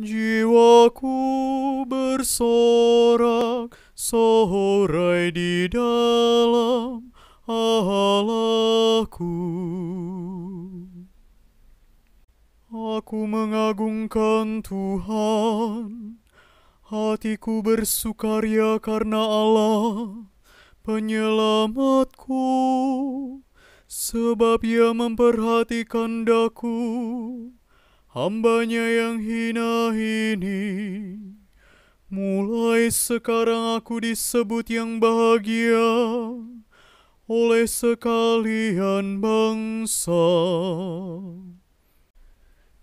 Jiwaku bersorak sorai di dalam Allahku. Aku mengagungkan Tuhan, hatiku bersukaria karena Allah, penyelamatku, sebab ia memperhatikan daku, hambanya yang hina ini. Mulai sekarang aku disebut yang bahagia oleh sekalian bangsa.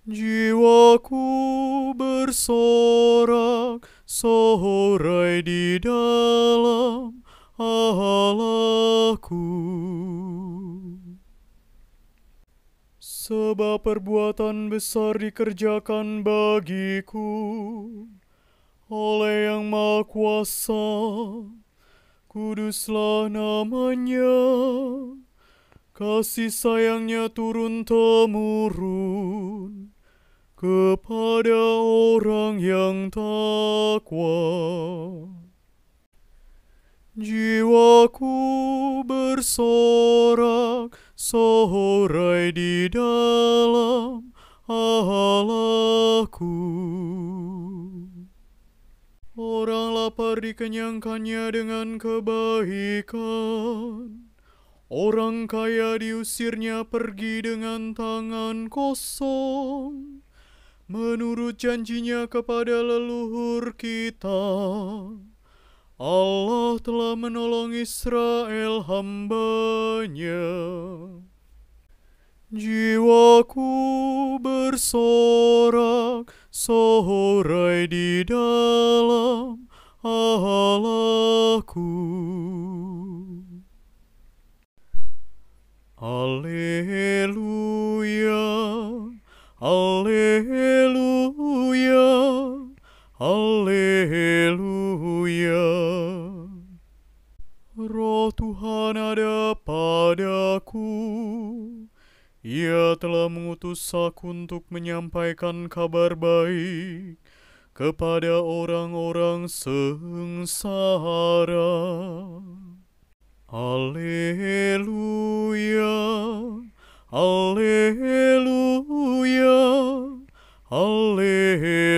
Jiwaku bersorak sorai di dalam Allahku. Sebab perbuatan besar dikerjakan bagiku oleh Yang Maha Kuasa. Kuduslah namanya, kasih sayangnya turun-temurun kepada orang yang takwa. Jiwaku bersorak sorai di dalam Allahku. Orang lapar dikenyangkannya dengan kebaikan. Orang kaya diusirnya pergi dengan tangan kosong. Menurut janjinya kepada leluhur kita, Allah telah menolong Israel hambanya. Jiwaku bersorak sorai di dalam Allahku. Alleluia, Alleluia, Ia telah mengutus aku untuk menyampaikan kabar baik kepada orang-orang sengsara. Haleluya, haleluya, haleluya.